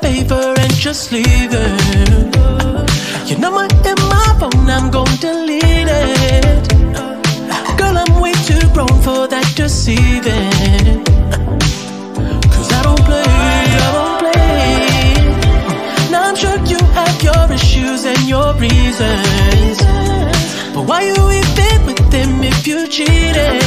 favor and just leave it. Your number in my phone, I'm gonna delete it. Girl, I'm way too grown for that deceiving. Cause I don't play, I don't play. Now I'm sure you have your issues and your reasons. But why you even with him if you cheated?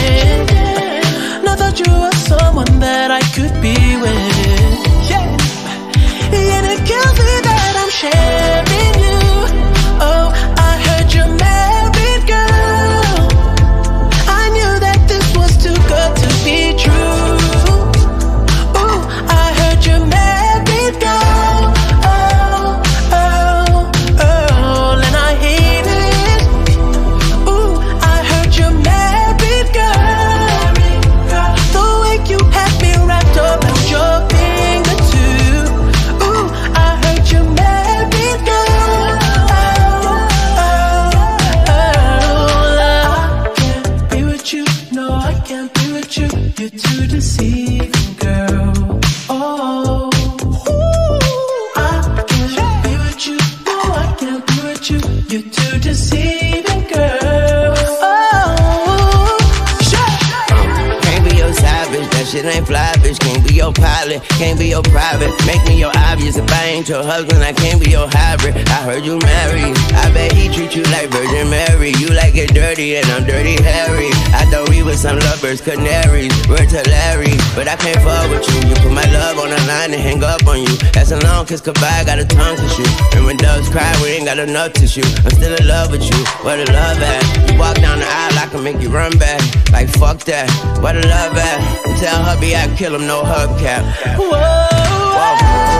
You. That ain't fly, bitch. Can't be your pilot, can't be your private. Make me your obvious. If I ain't your husband, I can't be your hybrid. I heard you married. I bet he treat you like Virgin Mary. You like it dirty, and I'm dirty Harry. I thought we were some lovers, canaries. To Larry, but I can't fuck with you. You put my love on the line and hang up on you. That's a long kiss goodbye, got a tongue to shoot. And ain't got enough tissue. I'm still in love with you. Where the love at? You walk down the aisle, I can make you run back. Like fuck that. Where the love at? Tell hubby I kill him, no hubcap. Whoa, I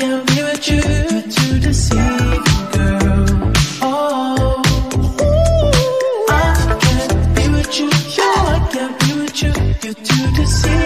you. To deceive, girl. Oh, I can't be with You're too